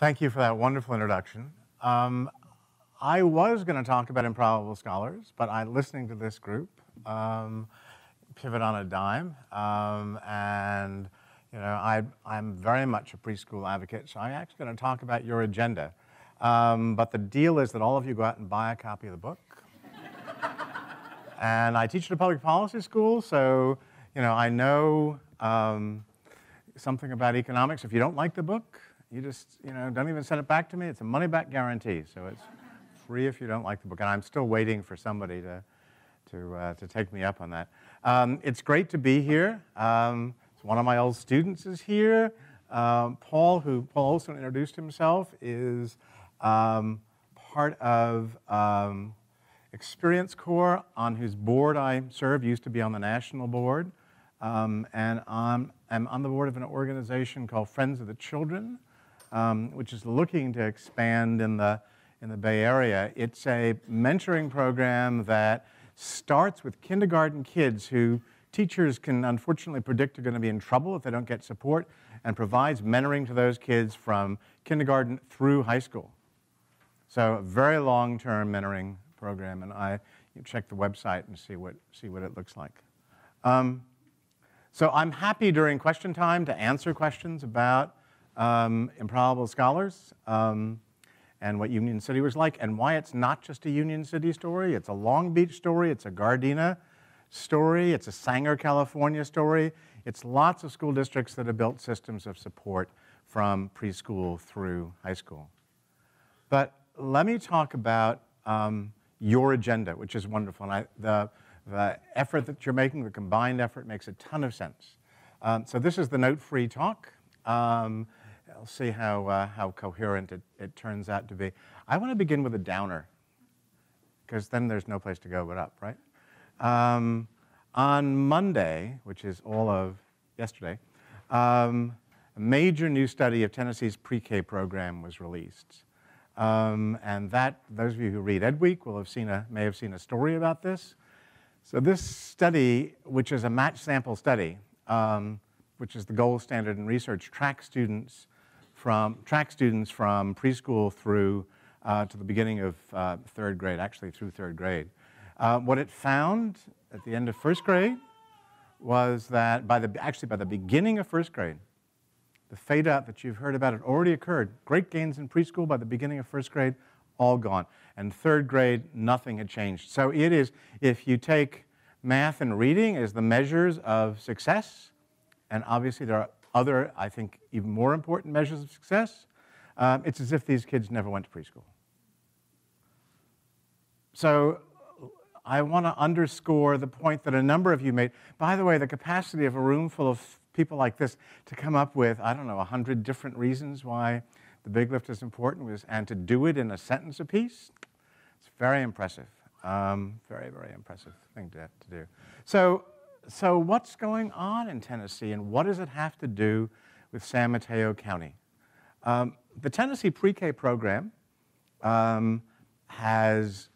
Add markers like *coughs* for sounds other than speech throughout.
Thank you for that wonderful introduction. Um, I was going to talk about improbable scholars, but I, listening to this group, um, pivot on a dime, um, and you know, I, am very much a preschool advocate, so I'm actually going to talk about your agenda. Um, but the deal is that all of you go out and buy a copy of the book. and I teach at a public policy school, so you know, I know um, something about economics. If you don't like the book, you just, you know, don't even send it back to me. It's a money back guarantee, so it's *laughs* free if you don't like the book. And I'm still waiting for somebody to, to, uh, to take me up on that. Um, it's great to be here. Um, one of my old students is here. Um, Paul, who Paul also introduced himself, is um, part of um, Experience Corps, on whose board I serve, used to be on the national board. Um, and I'm, I'm, on the board of an organization called Friends of the Children, um, which is looking to expand in the, in the Bay Area. It's a mentoring program that starts with kindergarten kids who teachers can unfortunately predict are going to be in trouble if they don't get support and provides mentoring to those kids from kindergarten through high school. So a very long-term mentoring program, and I you check the website and see what, see what it looks like. Um, so I'm happy during question time to answer questions about um, improbable scholars um, and what Union City was like and why it's not just a Union City story. It's a Long Beach story. It's a Gardena story. It's a Sanger, California story. It's lots of school districts that have built systems of support from preschool through high school. But let me talk about um, your agenda, which is wonderful. And I, the, the effort that you're making, the combined effort, makes a ton of sense. Um, so this is the note-free talk. Um, I'll see how, uh, how coherent it, it turns out to be. I want to begin with a downer, because then there's no place to go but up, right? Um, on Monday, which is all of yesterday, um, a major new study of Tennessee's pre-K program was released. Um, and that, those of you who read EdWeek will have seen a, may have seen a story about this. So this study, which is a match sample study, um, which is the gold standard in research, tracks students from, track students from preschool through uh, to the beginning of uh, third grade, actually through third grade. Uh, what it found at the end of first grade was that by the, actually by the beginning of first grade, the fade out that you've heard about it already occurred. Great gains in preschool by the beginning of first grade, all gone. And third grade, nothing had changed. So it is, if you take math and reading as the measures of success, and obviously there are other, I think, even more important measures of success, um, it's as if these kids never went to preschool. So I want to underscore the point that a number of you made. By the way, the capacity of a room full of people like this to come up with, I don't know, 100 different reasons why the big lift is important was, and to do it in a sentence apiece, it's very impressive. Um, very, very impressive thing to, to do. So, so what's going on in Tennessee and what does it have to do with San Mateo County? Um, the Tennessee pre-K program um, has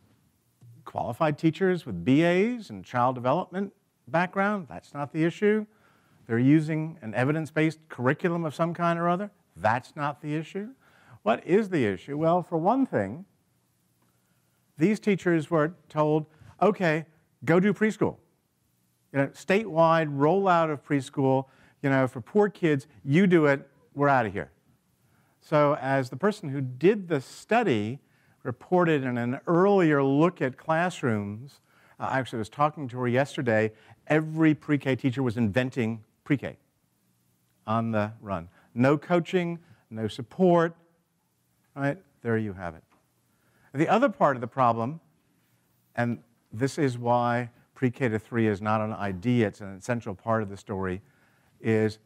qualified teachers with BAs and child development background. That's not the issue. They're using an evidence-based curriculum of some kind or other. That's not the issue. What is the issue? Well, for one thing, these teachers were told, okay, go do preschool. You know, statewide rollout of preschool, you know, for poor kids, you do it, we're out of here. So as the person who did the study reported in an earlier look at classrooms. Uh, I actually was talking to her yesterday. Every pre-K teacher was inventing pre-K on the run. No coaching, no support, right? There you have it. The other part of the problem, and this is why pre-K to three is not an idea, it's an essential part of the story, is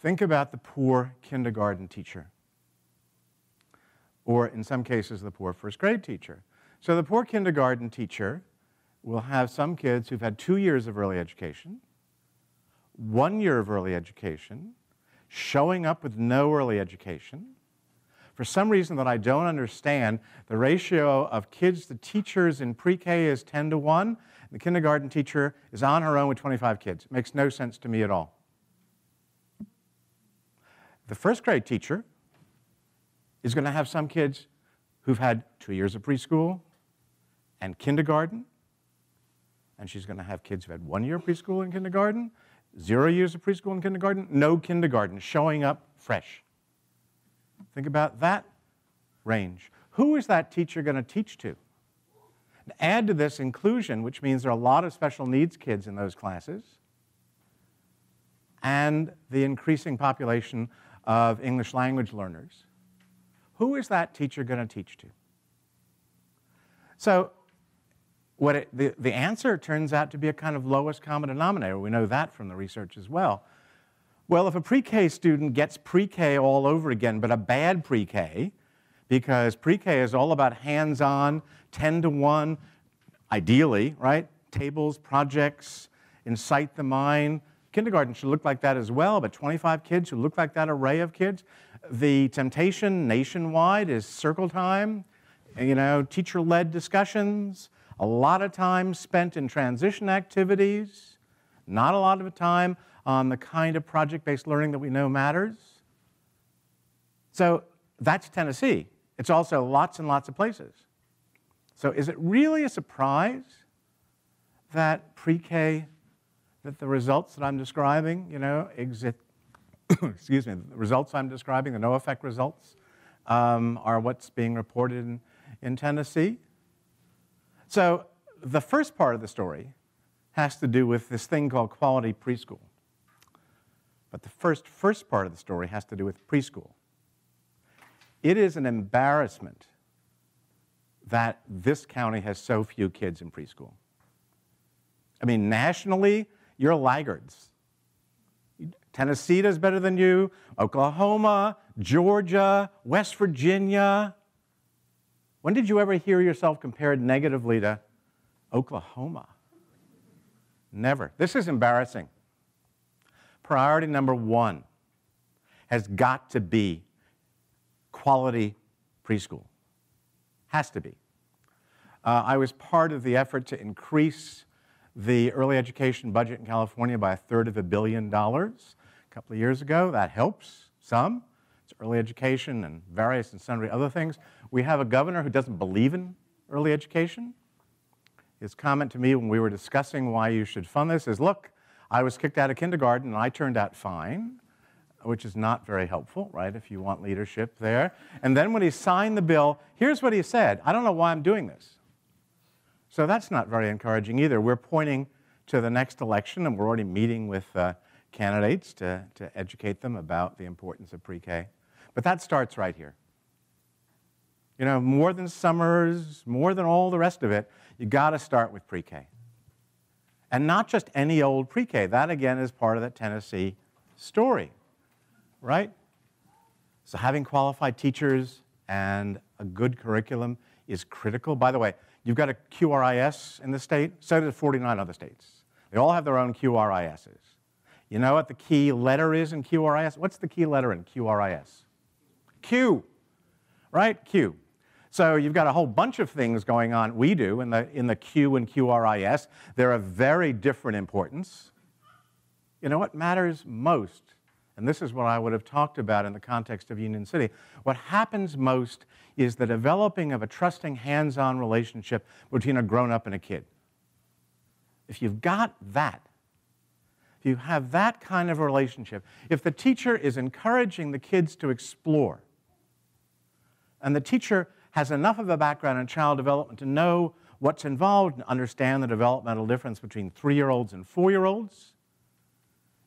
think about the poor kindergarten teacher or in some cases, the poor first grade teacher. So the poor kindergarten teacher will have some kids who've had two years of early education, one year of early education, showing up with no early education. For some reason that I don't understand, the ratio of kids to teachers in pre-K is 10 to 1. The kindergarten teacher is on her own with 25 kids. It makes no sense to me at all. The first grade teacher is going to have some kids who've had two years of preschool and kindergarten, and she's going to have kids who've had one year of preschool and kindergarten, zero years of preschool and kindergarten, no kindergarten, showing up fresh. Think about that range. Who is that teacher going to teach to? Add to this inclusion, which means there are a lot of special needs kids in those classes, and the increasing population of English language learners. Who is that teacher going to teach to? So, what it, the, the answer turns out to be a kind of lowest common denominator. We know that from the research as well. Well, if a pre K student gets pre K all over again, but a bad pre K, because pre K is all about hands on, 10 to 1, ideally, right? Tables, projects, incite the mind. Kindergarten should look like that as well, but 25 kids should look like that array of kids. The temptation nationwide is circle time, you know, teacher led discussions, a lot of time spent in transition activities, not a lot of time on the kind of project based learning that we know matters. So that's Tennessee. It's also lots and lots of places. So is it really a surprise that pre-K, that the results that I'm describing, you know, exist, *coughs* excuse me, the results I'm describing, the no effect results, um, are what's being reported in, in Tennessee? So the first part of the story has to do with this thing called quality preschool. But the first, first part of the story has to do with preschool. It is an embarrassment that this county has so few kids in preschool. I mean, nationally, you're laggards. Tennessee does better than you, Oklahoma, Georgia, West Virginia. When did you ever hear yourself compared negatively to Oklahoma? Never. This is embarrassing. Priority number one has got to be quality preschool. Has to be. Uh, I was part of the effort to increase the early education budget in California by a third of a billion dollars a couple of years ago. That helps some. It's early education and various and sundry other things. We have a governor who doesn't believe in early education. His comment to me when we were discussing why you should fund this is look, I was kicked out of kindergarten and I turned out fine which is not very helpful, right, if you want leadership there. And then when he signed the bill, here's what he said I don't know why I'm doing this. So that's not very encouraging either. We're pointing to the next election, and we're already meeting with uh, candidates to, to educate them about the importance of pre K. But that starts right here. You know, more than summers, more than all the rest of it, you got to start with pre K. And not just any old pre K. That, again, is part of that Tennessee story right? So having qualified teachers and a good curriculum is critical. By the way, you've got a QRIS in the state, so do 49 other states. They all have their own QRISs. You know what the key letter is in QRIS? What's the key letter in QRIS? Q, right? Q. So you've got a whole bunch of things going on, we do, in the, in the Q and QRIS. They're of very different importance. You know what matters most and this is what I would have talked about in the context of Union City. What happens most is the developing of a trusting, hands on relationship between a grown up and a kid. If you've got that, if you have that kind of relationship, if the teacher is encouraging the kids to explore, and the teacher has enough of a background in child development to know what's involved and understand the developmental difference between three year olds and four year olds,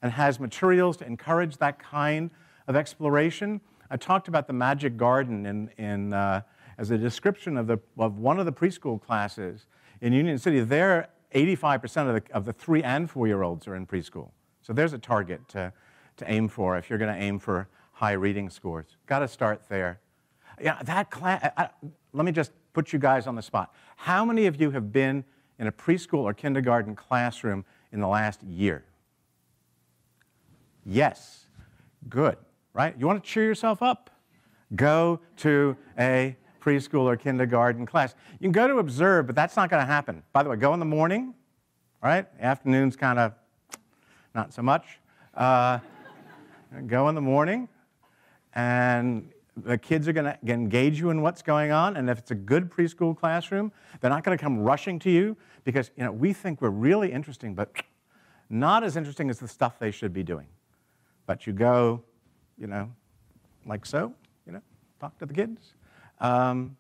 and has materials to encourage that kind of exploration. I talked about the Magic Garden in, in, uh, as a description of, the, of one of the preschool classes in Union City. There, 85% of the, of the three and four year olds are in preschool. So there's a target to, to aim for if you're going to aim for high reading scores. Got to start there. Yeah, that class, I, let me just put you guys on the spot. How many of you have been in a preschool or kindergarten classroom in the last year? Yes. Good, right? You want to cheer yourself up? Go to a preschool or kindergarten class. You can go to observe, but that's not going to happen. By the way, go in the morning, right? Afternoon's kind of not so much. Uh, go in the morning, and the kids are going to engage you in what's going on, and if it's a good preschool classroom, they're not going to come rushing to you because you know we think we're really interesting, but not as interesting as the stuff they should be doing. But you go, you know, like so, you know, talk to the kids, um,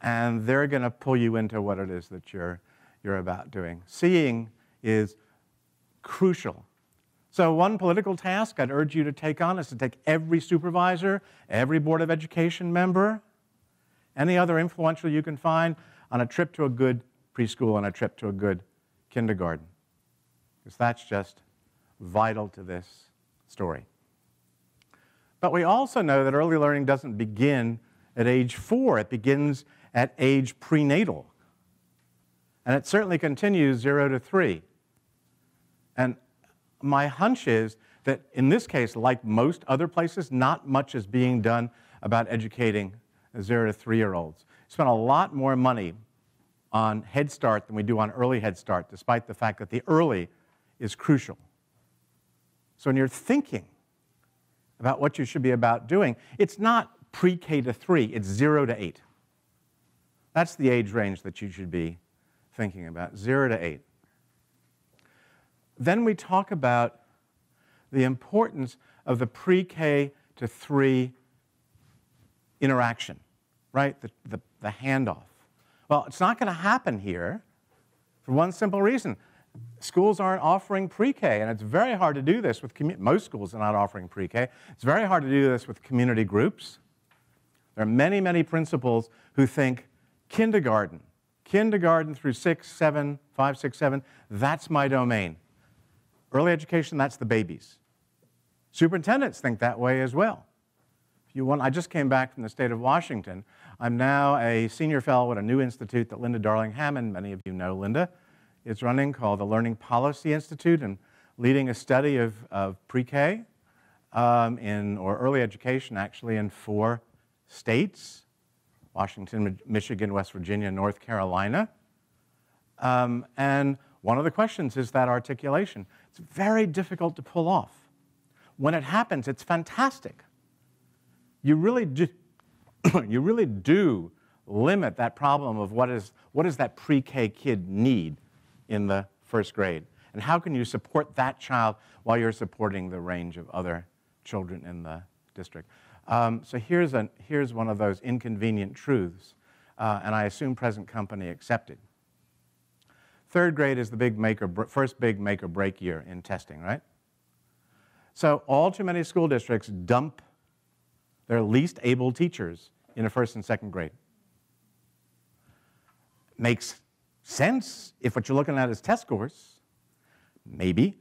and they're going to pull you into what it is that you're you're about doing. Seeing is crucial so, one political task I'd urge you to take on is to take every supervisor, every Board of Education member, any other influential you can find on a trip to a good preschool and a trip to a good kindergarten. Because that's just vital to this story. But we also know that early learning doesn't begin at age four, it begins at age prenatal. And it certainly continues zero to three. And my hunch is that in this case, like most other places, not much is being done about educating zero to three year olds. We spend a lot more money on Head Start than we do on early Head Start, despite the fact that the early is crucial. So when you're thinking about what you should be about doing, it's not pre K to three, it's zero to eight. That's the age range that you should be thinking about, zero to eight. Then we talk about the importance of the pre K to 3 interaction, right? The, the, the handoff. Well, it's not going to happen here for one simple reason. Schools aren't offering pre K, and it's very hard to do this with most schools are not offering pre K. It's very hard to do this with community groups. There are many, many principals who think kindergarten, kindergarten through six, seven, five, six, seven, that's my domain. Early education, that's the babies. Superintendents think that way as well. If you want, I just came back from the state of Washington. I'm now a senior fellow at a new institute that Linda Darling Hammond, many of you know Linda, is running called the Learning Policy Institute and leading a study of, of pre-K um, in, or early education actually in four states, Washington, Michigan, West Virginia, North Carolina. Um, and one of the questions is that articulation. It's very difficult to pull off. When it happens, it's fantastic. You really do, *coughs* you really do limit that problem of what, is, what does that pre-K kid need in the first grade? And how can you support that child while you're supporting the range of other children in the district? Um, so here's, here's one of those inconvenient truths, uh, and I assume present company accepted. Third grade is the big make or, first big make or break year in testing, right? So all too many school districts dump their least able teachers in a first and second grade. Makes sense if what you're looking at is test scores. Maybe.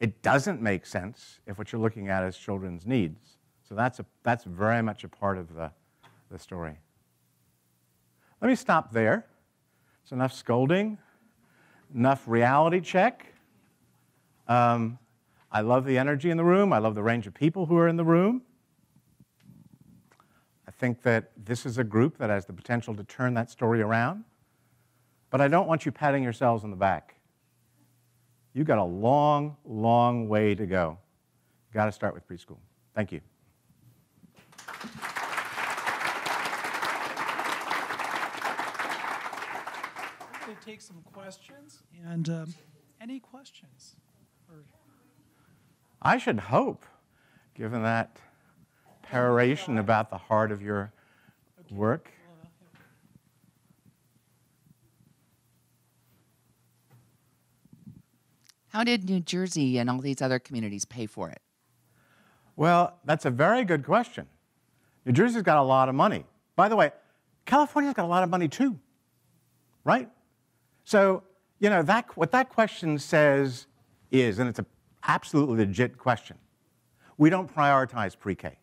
It doesn't make sense if what you're looking at is children's needs. So that's, a, that's very much a part of the, the story. Let me stop there. It's enough scolding enough reality check. Um, I love the energy in the room. I love the range of people who are in the room. I think that this is a group that has the potential to turn that story around. But I don't want you patting yourselves on the back. You've got a long, long way to go. You've got to start with preschool. Thank you. I'm gonna take some questions. And um, any questions? Or... I should hope, given that peroration about the heart of your okay. work. How did New Jersey and all these other communities pay for it? Well, that's a very good question. New Jersey's got a lot of money. By the way, California's got a lot of money too, right? So, you know, that, what that question says is, and it's an absolutely legit question, we don't prioritize pre K.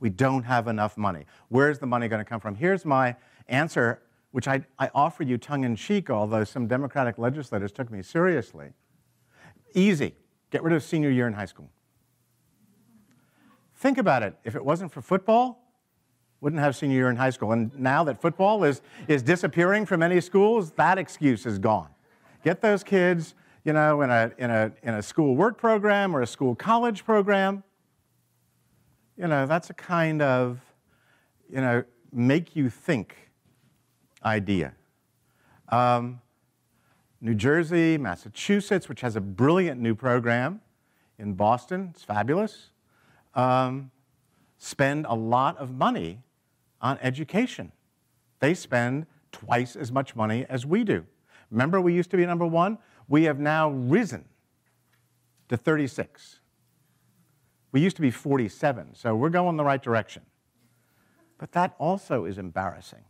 We don't have enough money. Where's the money going to come from? Here's my answer, which I, I offer you tongue in cheek, although some Democratic legislators took me seriously. Easy. Get rid of senior year in high school. Think about it. If it wasn't for football, wouldn't have senior year in high school. And now that football is, is disappearing from many schools, that excuse is gone. Get those kids, you know, in a, in a, in a school work program or a school college program. You know, that's a kind of you know, make you think idea. Um, New Jersey, Massachusetts, which has a brilliant new program in Boston, it's fabulous, um, spend a lot of money on education. They spend twice as much money as we do. Remember, we used to be number one? We have now risen to 36. We used to be 47, so we're going the right direction. But that also is embarrassing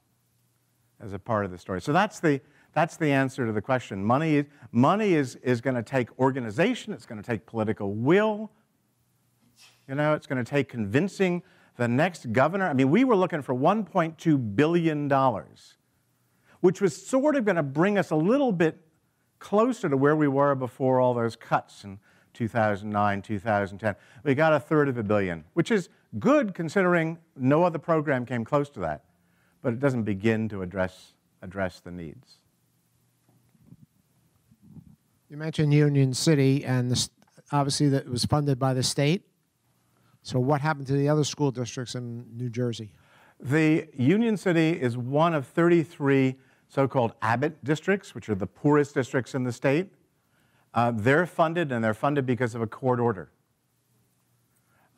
as a part of the story. So that's the, that's the answer to the question. Money, money is, is going to take organization, it's going to take political will, you know, it's going to take convincing the next governor. I mean, we were looking for $1.2 billion, which was sort of going to bring us a little bit closer to where we were before all those cuts in 2009, 2010. We got a third of a billion, which is good considering no other program came close to that, but it doesn't begin to address, address the needs. You mentioned Union City, and this, obviously that was funded by the state. So what happened to the other school districts in New Jersey? The Union City is one of 33 so-called Abbott districts, which are the poorest districts in the state. Uh, they're funded, and they're funded because of a court order.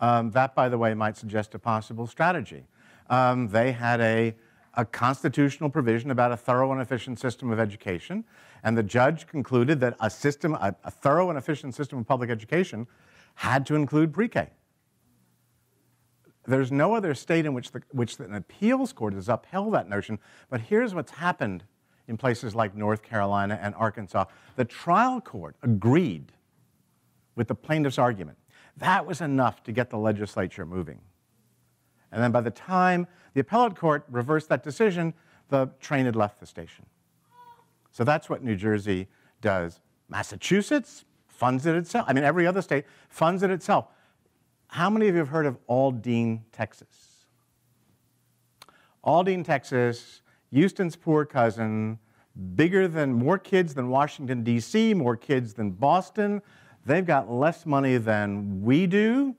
Um, that, by the way, might suggest a possible strategy. Um, they had a, a constitutional provision about a thorough and efficient system of education, and the judge concluded that a system, a, a thorough and efficient system of public education, had to include pre-K. There's no other state in which, the, which an appeals court has upheld that notion, but here's what's happened in places like North Carolina and Arkansas. The trial court agreed with the plaintiff's argument. That was enough to get the legislature moving. And then by the time the appellate court reversed that decision, the train had left the station. So that's what New Jersey does. Massachusetts funds it itself. I mean, every other state funds it itself. How many of you have heard of Aldine, Texas? Aldine, Texas, Houston's poor cousin, bigger than more kids than Washington, D.C., more kids than Boston. They've got less money than we do.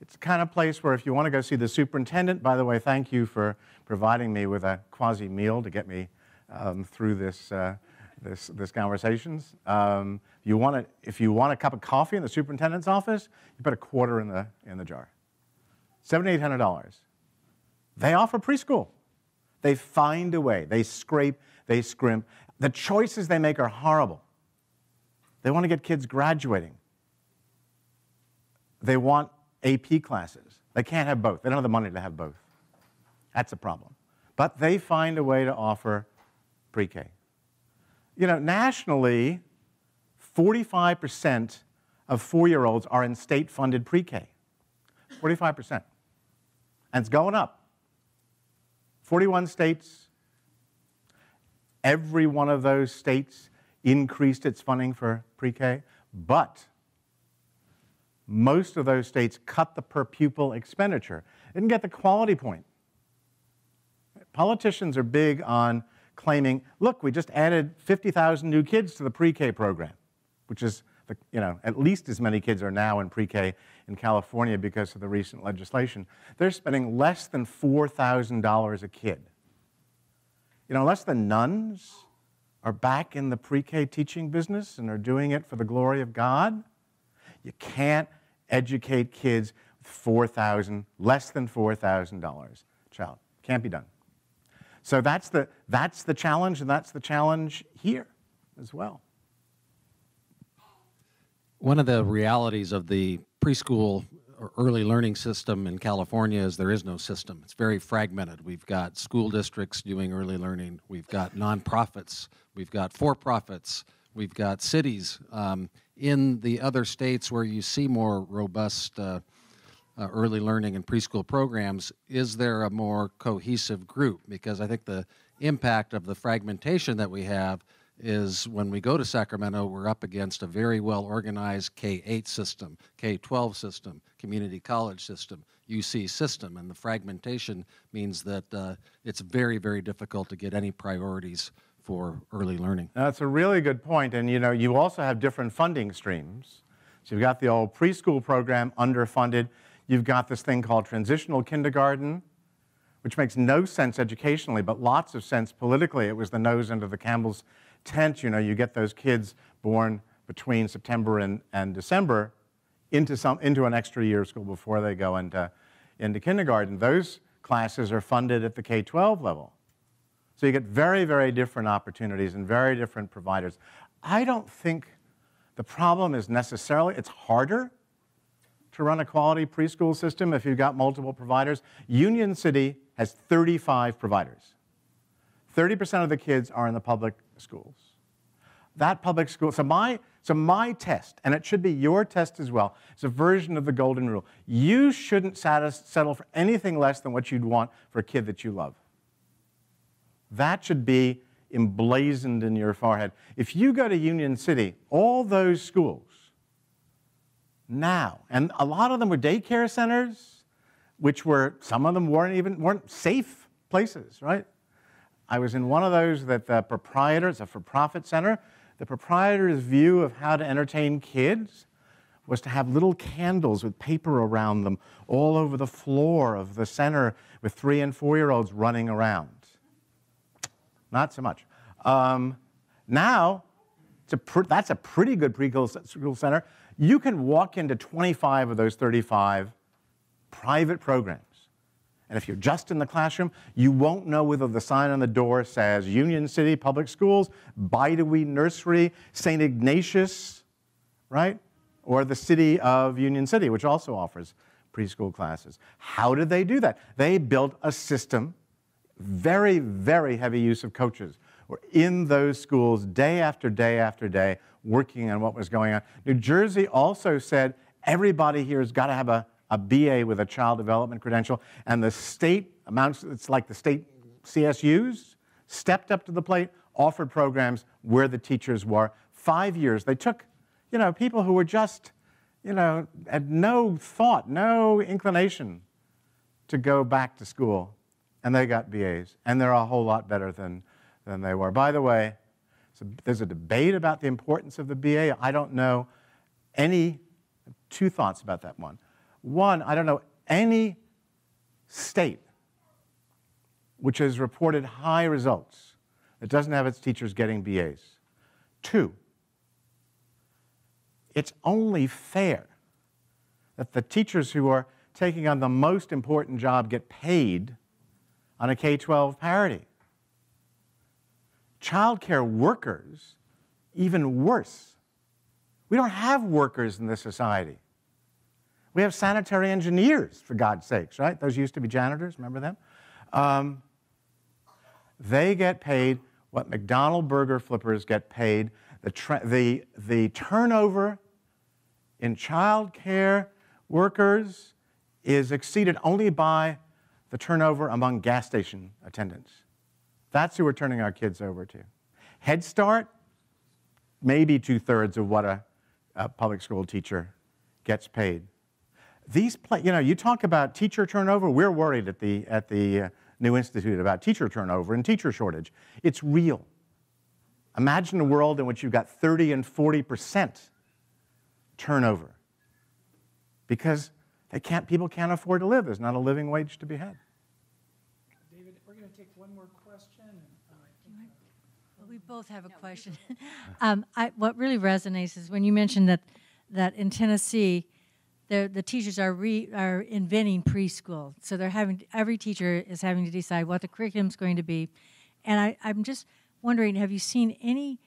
It's the kind of place where if you want to go see the superintendent, by the way, thank you for providing me with a quasi meal to get me um, through this, uh, this, this conversations. Um, you want to, if you want a cup of coffee in the superintendent's office, you put a quarter in the, in the jar. Seven, hundred dollars. They offer preschool. They find a way. They scrape, they scrimp. The choices they make are horrible. They want to get kids graduating. They want AP classes. They can't have both. They don't have the money to have both. That's a problem. But they find a way to offer pre K. You know, nationally, 45% of four year olds are in state funded pre K. 45%. And it's going up. 41 states, every one of those states increased its funding for pre K, but most of those states cut the per pupil expenditure. Didn't get the quality point. Politicians are big on claiming, look, we just added 50,000 new kids to the pre-K program, which is, the, you know, at least as many kids are now in pre-K in California because of the recent legislation. They're spending less than $4,000 a kid. You know, unless the nuns are back in the pre-K teaching business and are doing it for the glory of God, you can't educate kids with 4000 less than $4,000 child. Can't be done. So that's the, that's the challenge, and that's the challenge here as well. One of the realities of the preschool or early learning system in California is there is no system. It's very fragmented. We've got school districts doing early learning, we've got nonprofits, we've got for profits, we've got cities. Um, in the other states where you see more robust uh, uh, early learning and preschool programs, is there a more cohesive group? Because I think the impact of the fragmentation that we have is when we go to Sacramento, we're up against a very well organized K 8 system, K 12 system, community college system, UC system. And the fragmentation means that uh, it's very, very difficult to get any priorities for early learning. That's a really good point. And you know, you also have different funding streams. So you've got the old preschool program underfunded. You've got this thing called transitional kindergarten, which makes no sense educationally, but lots of sense politically. It was the nose into the camel's tent. You know, you get those kids born between September and, and December into, some, into an extra year of school before they go into, into kindergarten. Those classes are funded at the K 12 level. So you get very, very different opportunities and very different providers. I don't think the problem is necessarily, it's harder to run a quality preschool system if you've got multiple providers. Union City has 35 providers. 30% of the kids are in the public schools. That public school, so my, so my test, and it should be your test as well, is a version of the golden rule. You shouldn't settle for anything less than what you'd want for a kid that you love. That should be emblazoned in your forehead. If you go to Union City, all those schools now, and a lot of them were daycare centers, which were, some of them weren't even, weren't safe places, right? I was in one of those that the proprietor, it's a for-profit center, the proprietor's view of how to entertain kids was to have little candles with paper around them all over the floor of the center with three and four-year-olds running around. Not so much. Um, now, a that's a pretty good preschool center. You can walk into 25 of those 35 private programs. And if you're just in the classroom, you won't know whether the sign on the door says Union City Public Schools, Bidewee Nursery, St. Ignatius, right? Or the city of Union City, which also offers preschool classes. How did they do that? They built a system, very, very heavy use of coaches, were in those schools day after day after day working on what was going on. New Jersey also said everybody here has got to have a a BA with a child development credential, and the state amounts, it's like the state CSUs stepped up to the plate, offered programs where the teachers were. Five years, they took, you know, people who were just, you know, had no thought, no inclination to go back to school, and they got BAs, and they're a whole lot better than, than they were. By the way, so there's a debate about the importance of the BA. I don't know any, two thoughts about that one. One, I don't know any state which has reported high results that doesn't have its teachers getting BAs. Two, it's only fair that the teachers who are taking on the most important job get paid on a K 12 parity. Childcare workers, even worse. We don't have workers in this society. We have sanitary engineers, for God's sakes, right? Those used to be janitors, remember them? Um, they get paid what McDonald burger flippers get paid. The, the, the turnover in child care workers is exceeded only by the turnover among gas station attendants. That's who we're turning our kids over to. Head Start, maybe two thirds of what a, a public school teacher gets paid these, you know, you talk about teacher turnover. We're worried at the, at the uh, New Institute about teacher turnover and teacher shortage. It's real. Imagine a world in which you've got 30 and 40% turnover because they can't, people can't afford to live. There's not a living wage to be had. David, we're going to take one more question. We both have a question. *laughs* um, I, what really resonates is when you mentioned that, that in Tennessee, the, the teachers are, re, are inventing preschool. So they're having, every teacher is having to decide what the curriculum is going to be. And I, I'm just wondering, have you seen any,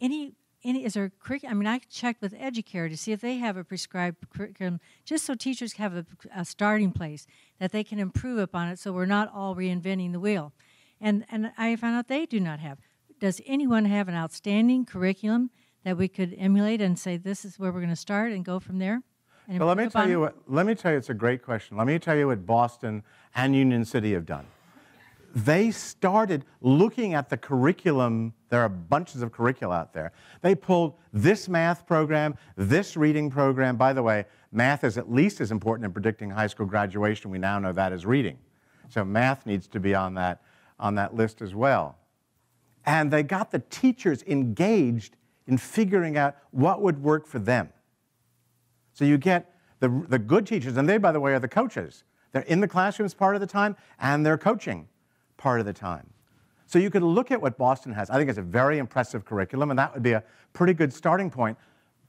any, any, is there curriculum? I mean, I checked with Educare to see if they have a prescribed curriculum, just so teachers have a, a starting place that they can improve upon it so we're not all reinventing the wheel. And, and I found out they do not have. Does anyone have an outstanding curriculum that we could emulate and say this is where we're going to start and go from there? Well, let me tell you what, let me tell you, it's a great question. Let me tell you what Boston and Union City have done. They started looking at the curriculum. There are bunches of curricula out there. They pulled this math program, this reading program. By the way, math is at least as important in predicting high school graduation. We now know that as reading. So math needs to be on that, on that list as well. And they got the teachers engaged in figuring out what would work for them. So you get the, the good teachers, and they, by the way, are the coaches. They're in the classrooms part of the time, and they're coaching part of the time. So you could look at what Boston has. I think it's a very impressive curriculum, and that would be a pretty good starting point.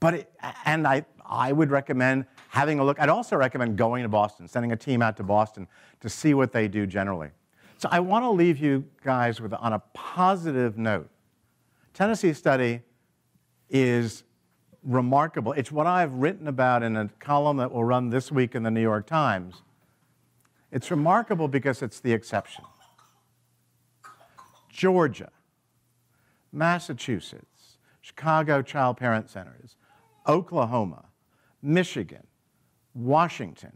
But it, and I, I would recommend having a look. I'd also recommend going to Boston, sending a team out to Boston to see what they do generally. So I want to leave you guys with on a positive note. Tennessee study is remarkable. It's what I've written about in a column that will run this week in the New York Times. It's remarkable because it's the exception. Georgia, Massachusetts, Chicago Child Parent Centers, Oklahoma, Michigan, Washington,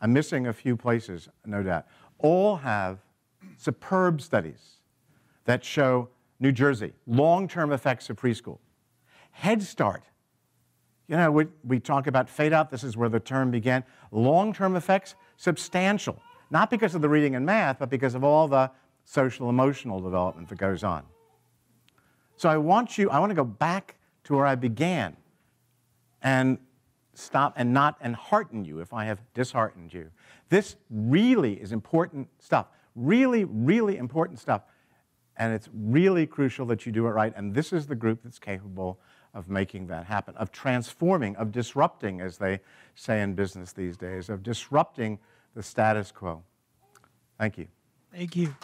I'm missing a few places, no doubt, all have superb studies that show New Jersey, long term effects of preschool. Head Start, you know, we, we talk about fade out, this is where the term began. Long term effects, substantial, not because of the reading and math, but because of all the social emotional development that goes on. So I want you, I want to go back to where I began and stop and not and hearten you if I have disheartened you. This really is important stuff. Really, really important stuff. And it's really crucial that you do it right. And this is the group that's capable of making that happen, of transforming, of disrupting, as they say in business these days, of disrupting the status quo. Thank you. Thank you.